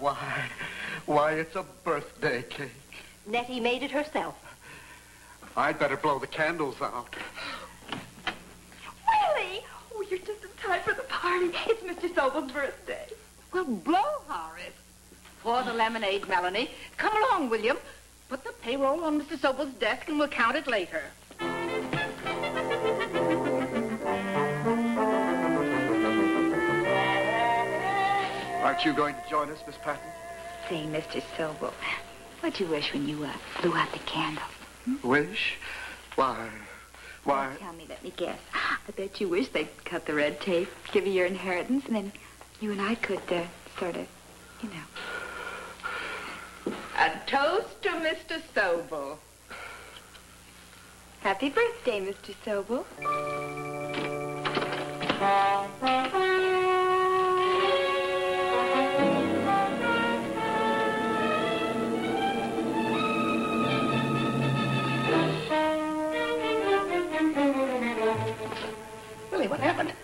Why, why, it's a birthday cake. Nettie made it herself. I'd better blow the candles out. Willie! Oh, you're just in time for the party. It's Mr. Sobel's birthday. Well, blow, Horace. Pour the lemonade, Melanie. Come along, William. Put the payroll on Mr. Sobel's desk and we'll count it later. Aren't you going to join us, Miss Patton? Say, Mr. Sobel, what'd you wish when you uh, blew out the candle? Wish? Why, why... Now tell me, let me guess. I bet you wish they'd cut the red tape, give you your inheritance, and then you and I could uh, sort of, you know. A toast to Mr. Sobel. Happy birthday, Mr. Sobel. Willie,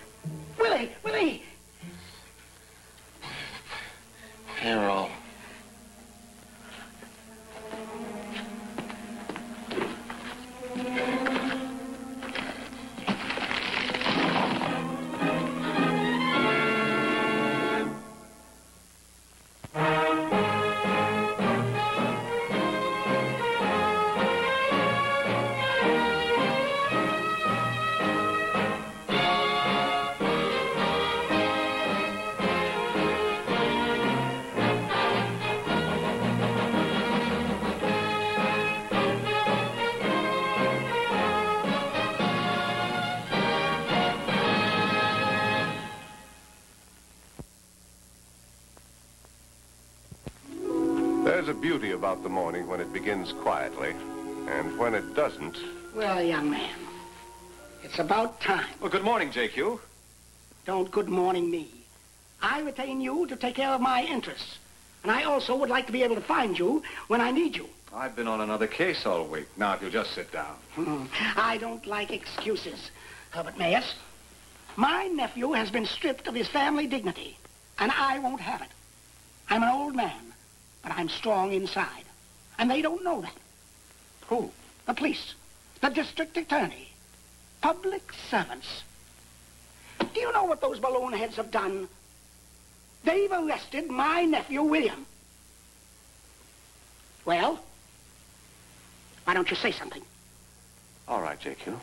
There's a beauty about the morning when it begins quietly, and when it doesn't. Well, young man, it's about time. Well, good morning, JQ. Don't good morning me. I retain you to take care of my interests. And I also would like to be able to find you when I need you. I've been on another case all week. Now, if you'll just sit down. Hmm. I don't like excuses. Herbert Maris, my nephew has been stripped of his family dignity, and I won't have it. I'm an old man, but I'm strong inside. And they don't know that. Who? The police, the district attorney, public servants. Do you know what those balloon heads have done? They've arrested my nephew, William. Well, why don't you say something? All right, JQ.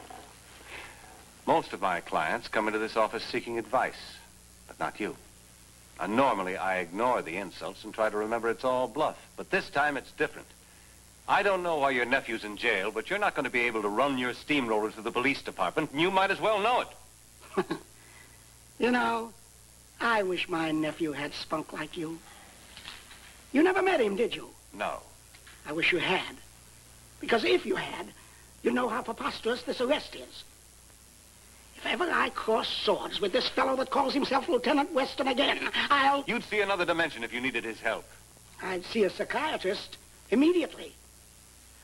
Most of my clients come into this office seeking advice, but not you. And normally I ignore the insults and try to remember it's all bluff. But this time it's different. I don't know why your nephew's in jail, but you're not going to be able to run your steamroller to the police department, and you might as well know it. You know, I wish my nephew had spunk like you. You never met him, did you? No. I wish you had. Because if you had, you'd know how preposterous this arrest is. If ever I cross swords with this fellow that calls himself Lieutenant Weston again, I'll... You'd see another dimension if you needed his help. I'd see a psychiatrist immediately.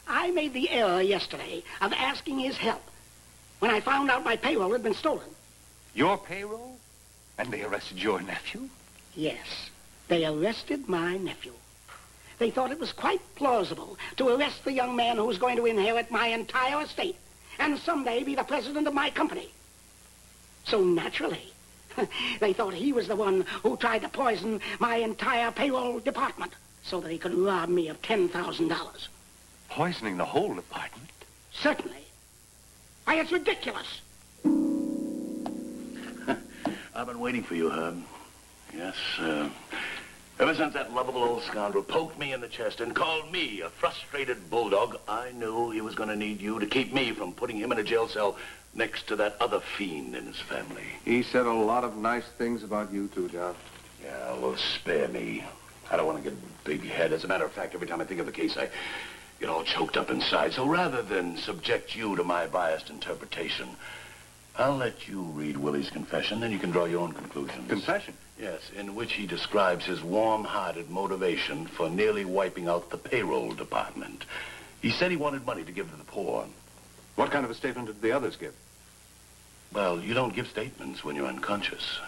I made the error yesterday of asking his help when I found out my payroll had been stolen. Your payroll? And they arrested your nephew? Yes, they arrested my nephew. They thought it was quite plausible to arrest the young man who's going to inherit my entire estate and someday be the president of my company. So naturally, they thought he was the one who tried to poison my entire payroll department so that he could rob me of $10,000. Poisoning the whole department? Certainly. Why, it's ridiculous. I've been waiting for you, Herb. Yes, uh, ever since that lovable old scoundrel poked me in the chest and called me a frustrated bulldog, I knew he was going to need you to keep me from putting him in a jail cell next to that other fiend in his family. He said a lot of nice things about you, too, John. Yeah, well, spare me. I don't want to get big head. As a matter of fact, every time I think of the case, I, get all choked up inside. So rather than subject you to my biased interpretation, I'll let you read Willie's confession, then you can draw your own conclusions. Confession? Yes, in which he describes his warm-hearted motivation for nearly wiping out the payroll department. He said he wanted money to give to the poor. What kind of a statement did the others give? Well, you don't give statements when you're unconscious.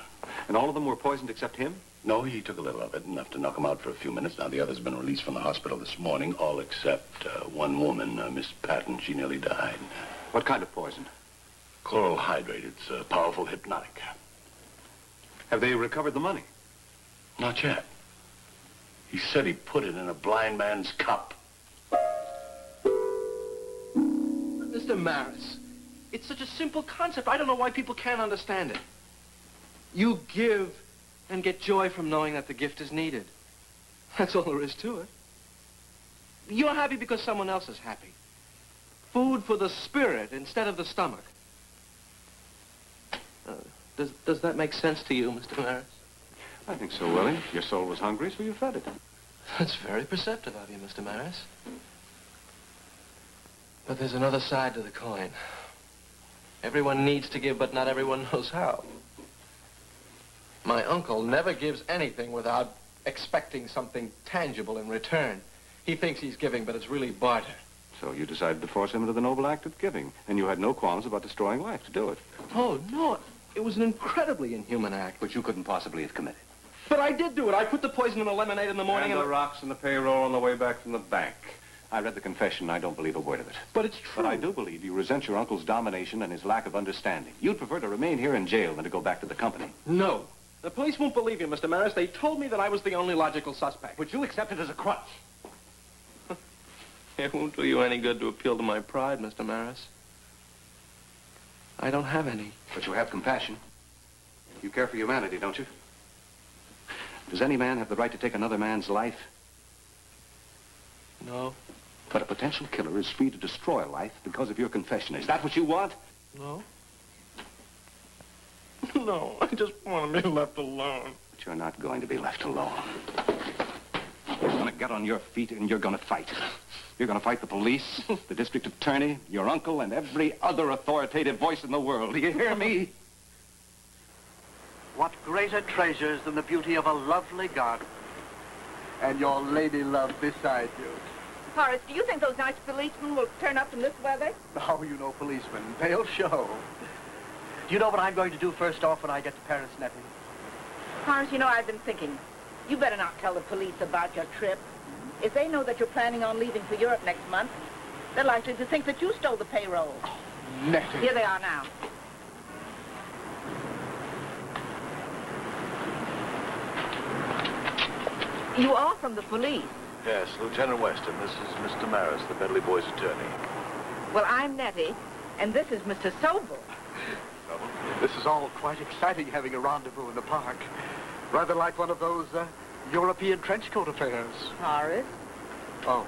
And all of them were poisoned except him? No, he took a little of it, enough to knock him out for a few minutes. Now, the others have been released from the hospital this morning, all except uh, one woman, uh, Miss Patton. She nearly died. What kind of poison? Chloral hydrate. It's a powerful hypnotic. Have they recovered the money? Not yet. He said he put it in a blind man's cup. Mr. Maris, it's such a simple concept. I don't know why people can't understand it. You give and get joy from knowing that the gift is needed. That's all there is to it. You're happy because someone else is happy. Food for the spirit instead of the stomach. Uh, does, does that make sense to you, Mr. Maris? I think so, Willie. Your soul was hungry, so you fed it. That's very perceptive of you, Mr. Maris. But there's another side to the coin. Everyone needs to give, but not everyone knows how. My uncle never gives anything without expecting something tangible in return. He thinks he's giving, but it's really barter. So you decided to force him into the noble act of giving, and you had no qualms about destroying life to do it. Oh, no. It was an incredibly inhuman act. Which you couldn't possibly have committed. But I did do it. I put the poison in the lemonade in the morning and and... the rocks and the payroll on the way back from the bank. I read the confession, and I don't believe a word of it. But it's true. But I do believe you resent your uncle's domination and his lack of understanding. You'd prefer to remain here in jail than to go back to the company. No. The police won't believe you, Mr. Maris. They told me that I was the only logical suspect. But you accept it as a crutch. It won't do you any good to appeal to my pride, Mr. Maris. I don't have any. But you have compassion. You care for humanity, don't you? Does any man have the right to take another man's life? No. But a potential killer is free to destroy life because of your confession. Is that what you want? No. No, I just want to be left alone. But you're not going to be left alone. You're going to get on your feet and you're going to fight. You're going to fight the police, the district attorney, your uncle, and every other authoritative voice in the world. Do you hear me? What greater treasures than the beauty of a lovely garden and your lady love beside you? Horace, do you think those nice policemen will turn up in this weather? Oh, you know policemen. They'll show. Do you know what I'm going to do first off when I get to Paris, Nettie? Horace, you know, I've been thinking. You better not tell the police about your trip. If they know that you're planning on leaving for Europe next month, they're likely to think that you stole the payroll. Oh, Nettie. Here they are now. You are from the police. Yes, Lieutenant Weston. This is Mr. Maris, the Bentley boy's attorney. Well, I'm Nettie, and this is Mr. Sobel. This is all quite exciting, having a rendezvous in the park. Rather like one of those uh, European trench coat affairs. Horace? Oh.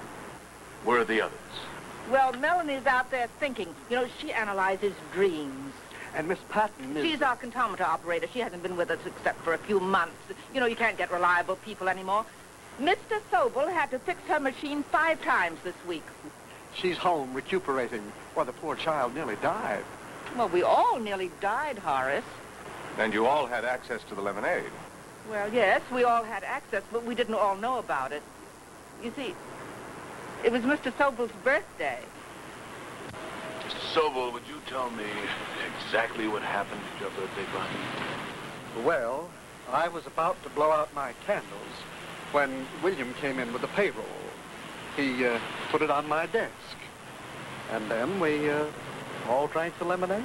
Where are the others? Well, Melanie's out there thinking. You know, she analyzes dreams. And Miss Patton is... She's our comptometer operator. She hasn't been with us except for a few months. You know, you can't get reliable people anymore. Mr. Sobel had to fix her machine five times this week. She's home recuperating. Well, the poor child nearly died. Well, we all nearly died, Horace. And you all had access to the lemonade. Well, yes, we all had access, but we didn't all know about it. You see, it was Mr. Sobel's birthday. Mr. Sobel, would you tell me exactly what happened at your birthday party? Well, I was about to blow out my candles when William came in with the payroll. He uh, put it on my desk. And then we uh, all drank the lemonade.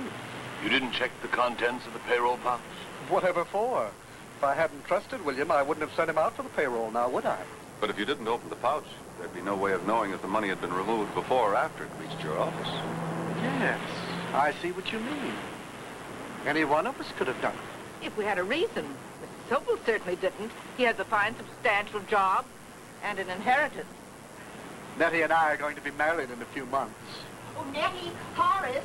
You didn't check the contents of the payroll box? Whatever for? If I hadn't trusted William, I wouldn't have sent him out for the payroll now, would I? But if you didn't open the pouch, there'd be no way of knowing if the money had been removed before or after it reached your office. Yes, I see what you mean. Any one of us could have done it. If we had a reason. Mr. Sobel certainly didn't. He has a fine, substantial job and an inheritance. Nettie and I are going to be married in a few months. Oh, Nettie, Horace,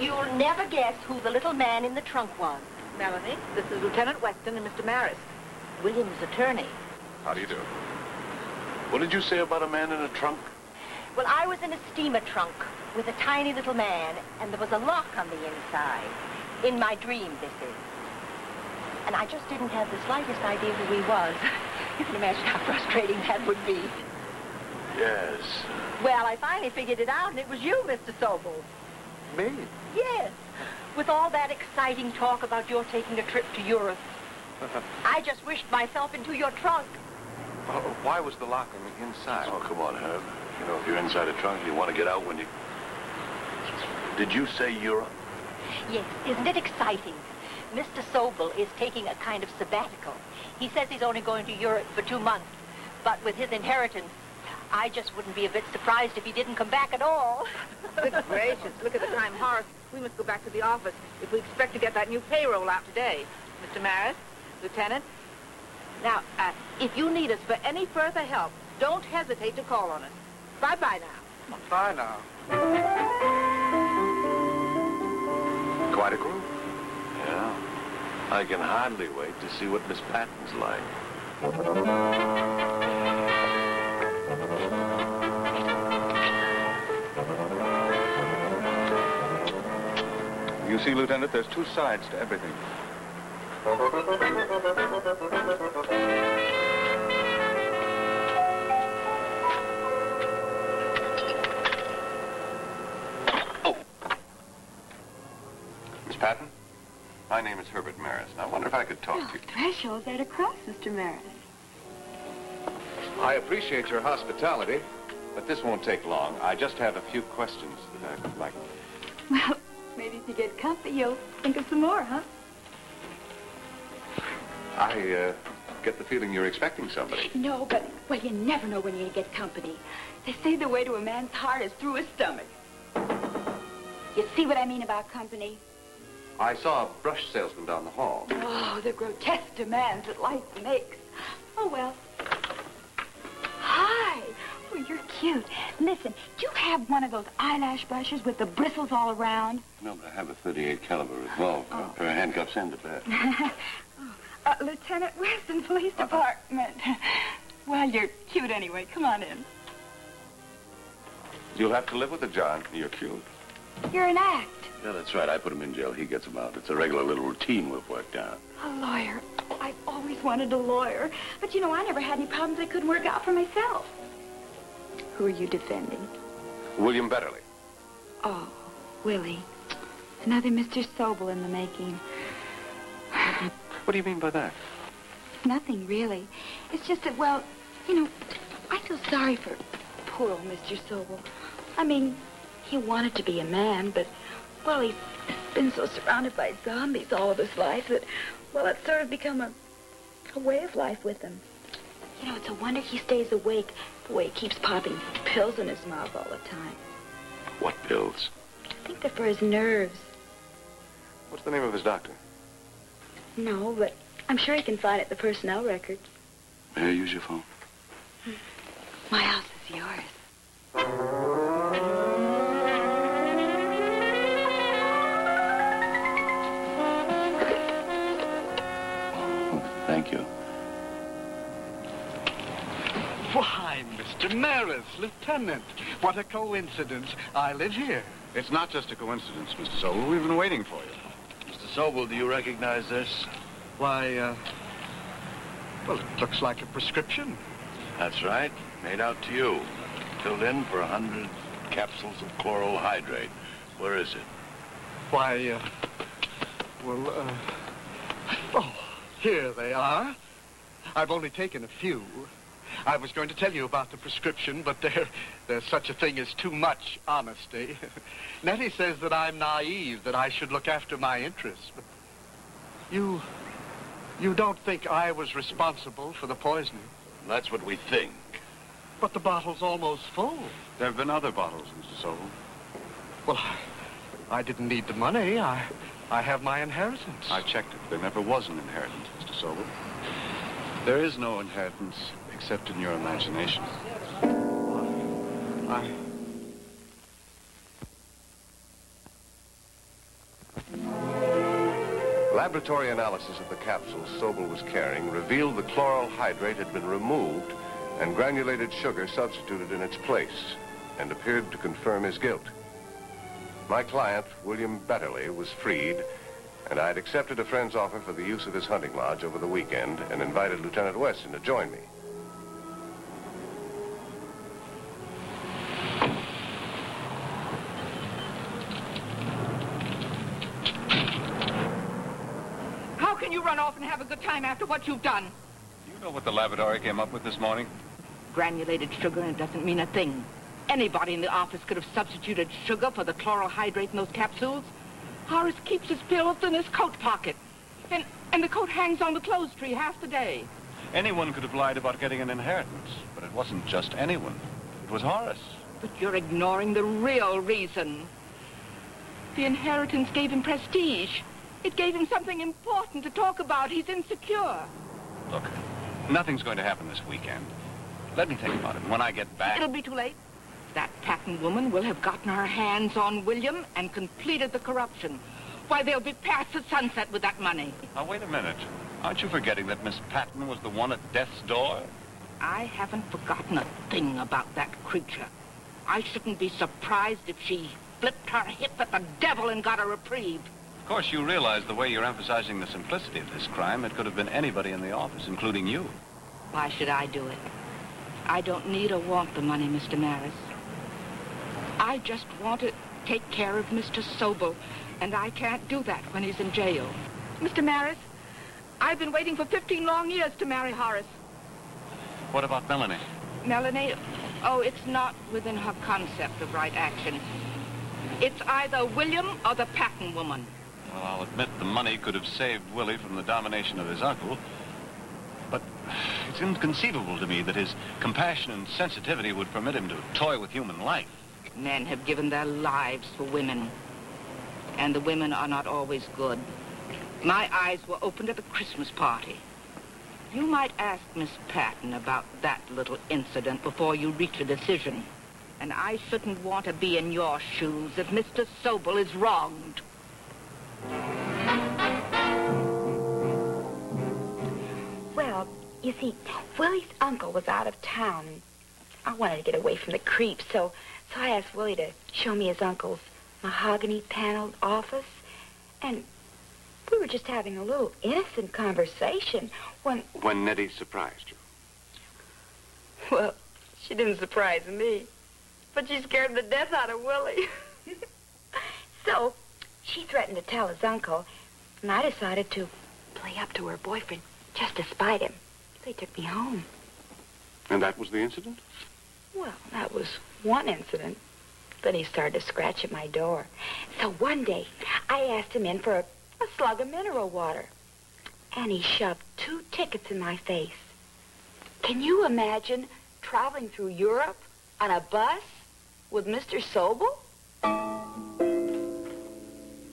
you'll never guess who the little man in the trunk was. Melanie, this is Lieutenant Weston and Mr. Maris, William's attorney. How do you do? What did you say about a man in a trunk? Well, I was in a steamer trunk with a tiny little man, and there was a lock on the inside. In my dream, this is. And I just didn't have the slightest idea who he was. You can imagine how frustrating that would be. Yes. Well, I finally figured it out, and it was you, Mr. Sobel. Me? Yes. With all that exciting talk about your taking a trip to Europe, I just wished myself into your trunk. Well, why was the lock on the inside? Oh, come on, Herb. You know, if you're inside a trunk, you want to get out when you... Did you say Europe? Yes, isn't it exciting? Mr. Sobel is taking a kind of sabbatical. He says he's only going to Europe for two months. But with his inheritance, I just wouldn't be a bit surprised if he didn't come back at all. Good gracious, look at the time, Horace. We must go back to the office if we expect to get that new payroll out today. Mr. Maris, Lieutenant. Now, uh, if you need us for any further help, don't hesitate to call on us. Bye-bye now. Bye now. Quite a group. Yeah. I can hardly wait to see what Miss Patton's like. You see, Lieutenant, there's two sides to everything. Oh. Miss Patton, my name is Herbert Maris. and I wonder if I could talk to you. Threshold's right across, Mr. Maris. I appreciate your hospitality, but this won't take long. I just have a few questions that I'd like. Well, maybe if you get comfy, you'll think of some more, huh? I uh, get the feeling you're expecting somebody. No, but, well, you never know when you get company. They say the way to a man's heart is through his stomach. You see what I mean about company? I saw a brush salesman down the hall. Oh, the grotesque demands that life makes. Oh, well. Hi. Oh, you're cute. Listen, do you have one of those eyelash brushes with the bristles all around? No, but I have a 38 caliber revolver. Oh. Of handcuffs and a bat. uh, Lieutenant Weston Police Department. well, you're cute anyway. Come on in. You'll have to live with it, John. You're cute. You're an act. Yeah, that's right. I put him in jail. He gets him out. It's a regular little routine we've worked out. A lawyer. I've always wanted a lawyer. But, you know, I never had any problems I couldn't work out for myself. Who are you defending? William Betterly. Oh, Willie. Another Mr. Sobel in the making. What do you mean by that? Nothing, really. It's just that, well, you know, I feel sorry for poor old Mr. Sobel. I mean, he wanted to be a man, but, well, he's been so surrounded by zombies all of his life that, well, it's sort of become a, a way of life with him. You know, it's a wonder he stays awake the way he keeps popping pills in his mouth all the time. What pills? I think they're for his nerves. What's the name of his doctor? No, but I'm sure he can find it in the personnel record. May I use your phone? My house is yours. Mr. Maris, Lieutenant. What a coincidence. I live here. It's not just a coincidence, Mr. Sobel. We've been waiting for you. Mr. Sobel, do you recognize this? Why, uh... Well, it looks like a prescription. That's right. Made out to you. Filled in for a hundred capsules of chloral hydrate. Where is it? Why, uh... Well, uh... Oh, here they are. I've only taken a few. I was going to tell you about the prescription, but there, there's such a thing as too much honesty. Nettie says that I'm naive, that I should look after my interests. But you, you don't think I was responsible for the poisoning? That's what we think. But the bottle's almost full. There have been other bottles, Mr. Sobel. Well, I, I didn't need the money. I, I have my inheritance. I checked it. There never was an inheritance, Mr. Sobel. There is no inheritance except in your imagination. I... Laboratory analysis of the capsules Sobel was carrying revealed the chloral hydrate had been removed and granulated sugar substituted in its place. and appeared to confirm his guilt. My client, William Betterly, was freed, and I'd accepted a friend's offer for the use of his hunting lodge over the weekend and invited Lieutenant Weston to join me. And have a good time after what you've done? Do you know what the laboratory came up with this morning? Granulated sugar, and it doesn't mean a thing. Anybody in the office could have substituted sugar for the chloral hydrate in those capsules. Horace keeps his pills in his coat pocket. And, and the coat hangs on the clothes tree half the day. Anyone could have lied about getting an inheritance, but it wasn't just anyone. It was Horace. But you're ignoring the real reason. The inheritance gave him prestige. It gave him something important to talk about. He's insecure. Look, nothing's going to happen this weekend. Let me think about it. When I get back... It'll be too late. That Patton woman will have gotten her hands on William and completed the corruption. Why, they'll be past the sunset with that money. Now, wait a minute. Aren't you forgetting that Miss Patton was the one at death's door? I haven't forgotten a thing about that creature. I shouldn't be surprised if she flipped her hip at the devil and got a reprieve. Of course, you realize the way you're emphasizing the simplicity of this crime, it could have been anybody in the office, including you. Why should I do it? I don't need or want the money, Mr. Maris. I just want to take care of Mr. Sobel, and I can't do that when he's in jail. Mr. Maris, I've been waiting for 15 long years to marry Horace. What about Melanie? Melanie, oh, it's not within her concept of right action. It's either William or the Patton woman. Well, I'll admit the money could have saved Willie from the domination of his uncle. But it's inconceivable to me that his compassion and sensitivity would permit him to toy with human life. Men have given their lives for women. And the women are not always good. My eyes were opened at a Christmas party. You might ask Miss Patton about that little incident before you reach a decision. And I shouldn't want to be in your shoes if Mr. Sobel is wronged. Well, you see, Willie's uncle was out of town. and I wanted to get away from the creeps, so so I asked Willie to show me his uncle's mahogany paneled office. And we were just having a little innocent conversation when When Nettie surprised you. well, she didn't surprise me. But she scared the death out of Willie. so she threatened to tell his uncle, and I decided to play up to her boyfriend just to spite him. They took me home. And that was the incident? Well, that was one incident. Then he started to scratch at my door. So one day, I asked him in for a, a slug of mineral water. And he shoved two tickets in my face. Can you imagine traveling through Europe on a bus with Mr. Sobel?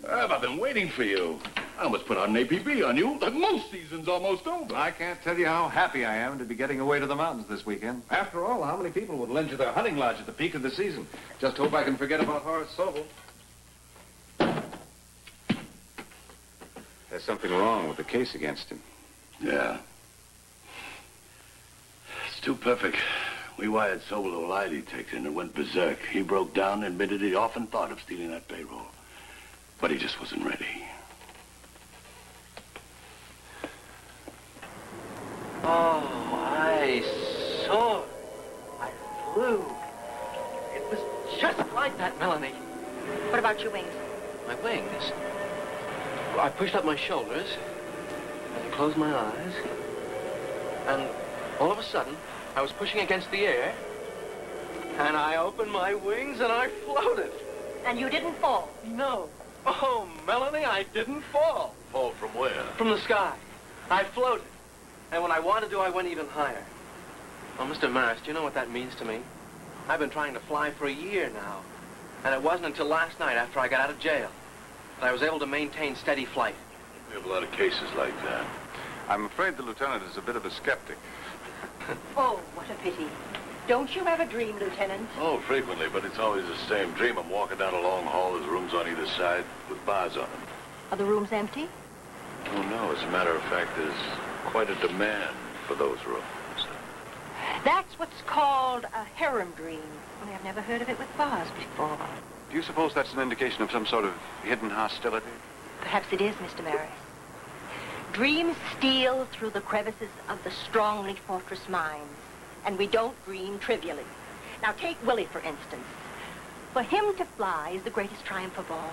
Herb, I've been waiting for you. I almost put out an APB on you. The most season's almost over. I can't tell you how happy I am to be getting away to the mountains this weekend. After all, how many people would lend you their hunting lodge at the peak of the season? Just hope I can forget about Horace Sobel. There's something wrong with the case against him. Yeah. It's too perfect. We wired Sobel to a lie detector and it went berserk. He broke down and admitted he often thought of stealing that payroll. But he just wasn't ready. Oh, I soared. I flew. It was just like that, Melanie. What about your wings? My wings. Well, I pushed up my shoulders and closed my eyes. And all of a sudden, I was pushing against the air. And I opened my wings and I floated. And you didn't fall. No. Oh, Melanie, I didn't fall. Fall from where? From the sky. I floated. And when I wanted to, I went even higher. Well, Mr. Maris, do you know what that means to me? I've been trying to fly for a year now. And it wasn't until last night, after I got out of jail, that I was able to maintain steady flight. We have a lot of cases like that. I'm afraid the lieutenant is a bit of a skeptic. Oh, what a pity. Don't you ever dream, Lieutenant? Oh, frequently, but it's always the same dream. I'm walking down a long hall. There's rooms on either side with bars on them. Are the rooms empty? Oh, no. As a matter of fact, there's quite a demand for those rooms. That's what's called a harem dream. Only I've never heard of it with bars before. Do you suppose that's an indication of some sort of hidden hostility? Perhaps it is, Mr. Maris. Dreams steal through the crevices of the strongly fortress minds, and we don't dream trivially. Now, take Willie, for instance. For him to fly is the greatest triumph of all.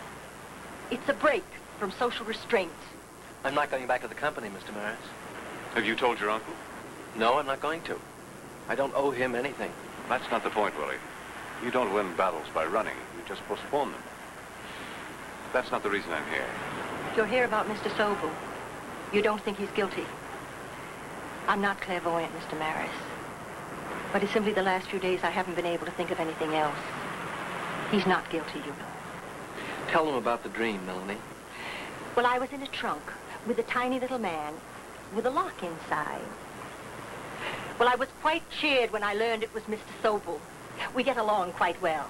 It's a break from social restraint. I'm not going back to the company, Mr. Maris. Have you told your uncle? No, I'm not going to. I don't owe him anything. That's not the point, Willie. You don't win battles by running. You just postpone them. That's not the reason I'm here. You're here about Mr. Sobel. You don't think he's guilty. I'm not clairvoyant, Mr. Maris. But it's simply the last few days I haven't been able to think of anything else. He's not guilty, you know. Tell them about the dream, Melanie. Well, I was in a trunk with a tiny little man with a lock inside. Well, I was quite cheered when I learned it was Mr. Sobel. We get along quite well.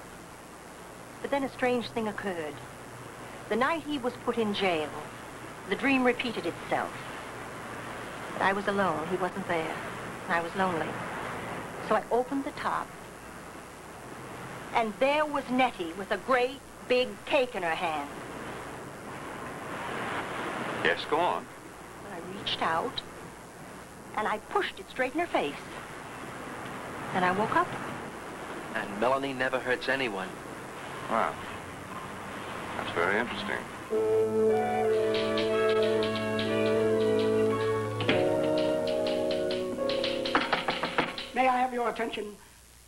But then a strange thing occurred. The night he was put in jail, the dream repeated itself. But I was alone. He wasn't there. I was lonely. So I opened the top. And there was Nettie with a great big cake in her hand. Yes, go on. I reached out and I pushed it straight in her face. Then I woke up. And Melanie never hurts anyone. Wow. That's very interesting. Your attention?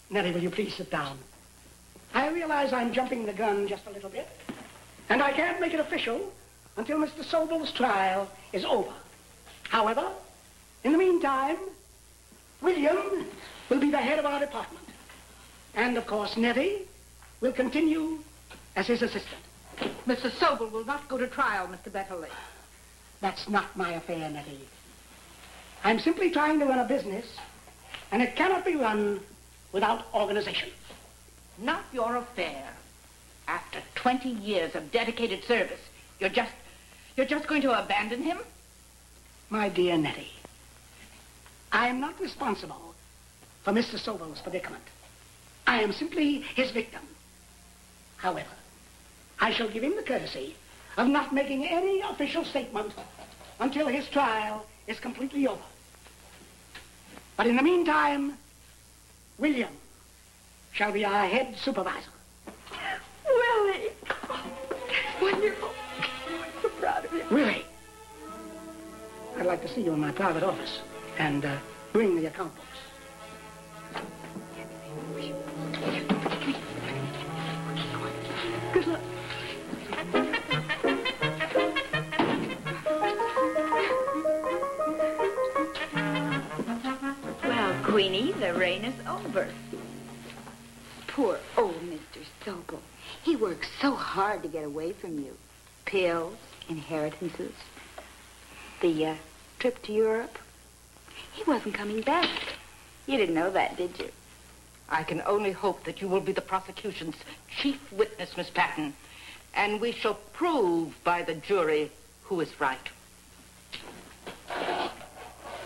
Nettie, will you please sit down? I realize I'm jumping the gun just a little bit, and I can't make it official until Mr. Sobel's trial is over. However, in the meantime, William will be the head of our department. And, of course, Nettie will continue as his assistant. Mr. Sobel will not go to trial, Mr. Betterly. That's not my affair, Nettie. I'm simply trying to run a business, and it cannot be run without organization. Not your affair. After 20 years of dedicated service, you're just, you're just going to abandon him? My dear Nettie, I am not responsible for Mr. Sobel's predicament. I am simply his victim. However, I shall give him the courtesy of not making any official statement until his trial is completely over. But in the meantime, William shall be our head supervisor. Willie! Oh, that's wonderful. I'm so proud of you. Willie, I'd like to see you in my private office and uh, bring the account books. Queenie, the rain is over. Poor old Mr. Sobel. He worked so hard to get away from you. Pills, inheritances, the uh, trip to Europe. He wasn't coming back. You didn't know that, did you? I can only hope that you will be the prosecution's chief witness, Miss Patton. And we shall prove by the jury who is right.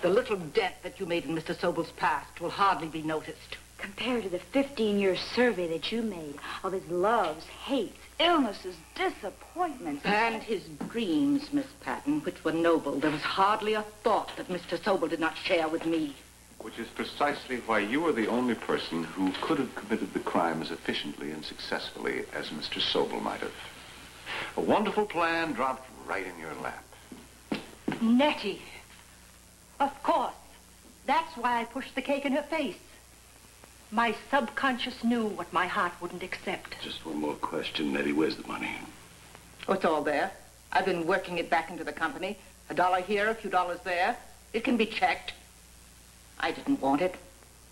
The little dent that you made in Mr. Sobel's past will hardly be noticed. Compared to the 15-year survey that you made of his loves, hates, illnesses, disappointments. And his dreams, Miss Patton, which were noble, there was hardly a thought that Mr. Sobel did not share with me. Which is precisely why you are the only person who could have committed the crime as efficiently and successfully as Mr. Sobel might have. A wonderful plan dropped right in your lap. Nettie. Of course. That's why I pushed the cake in her face. My subconscious knew what my heart wouldn't accept. Just one more question, Nettie. Where's the money? Oh, it's all there. I've been working it back into the company. A dollar here, a few dollars there. It can be checked. I didn't want it.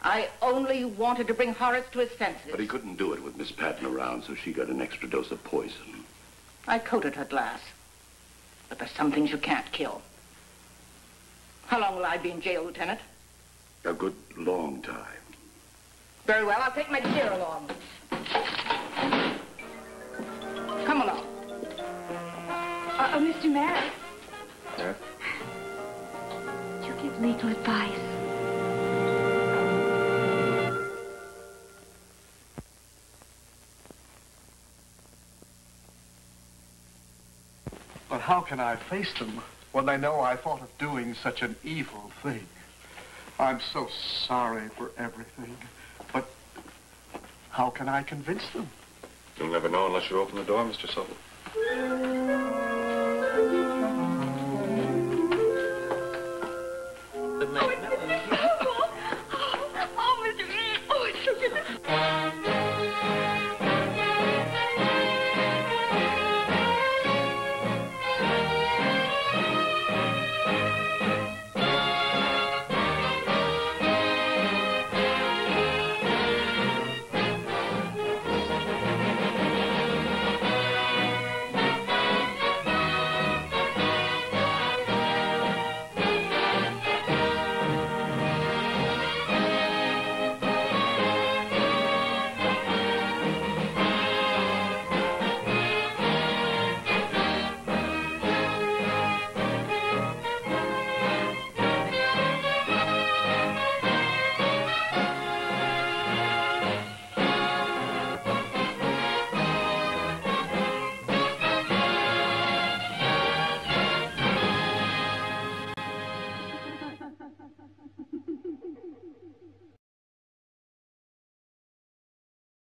I only wanted to bring Horace to his senses. But he couldn't do it with Miss Patton around, so she got an extra dose of poison. I coated her glass. But there's some things you can't kill. How long will I be in jail, Lieutenant? A good long time. Very well, I'll take my chair along. Come along. Uh, oh, Mr. Merritt. Yeah. You give legal advice? But how can I face them? When they know I thought of doing such an evil thing? I'm so sorry for everything. But how can I convince them? You'll never know unless you open the door, Mr. Sobel.